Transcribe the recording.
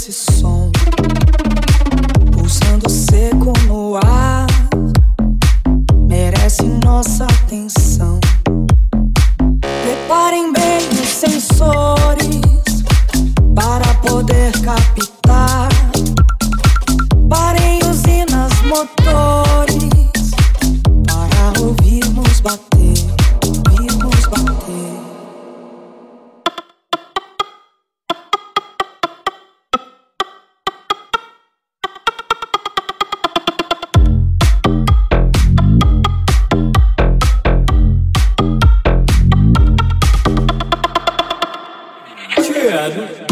esse som, pulsando seco no ar, merece nossa atenção. Preparem bem os sensores para poder captar. Parem usinas motores para ouvirmos bater. Obrigado.